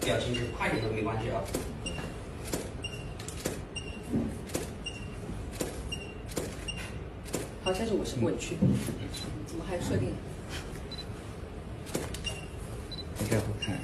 表情快点都没关系啊！好像是我是委屈，怎么还设定？不太好看。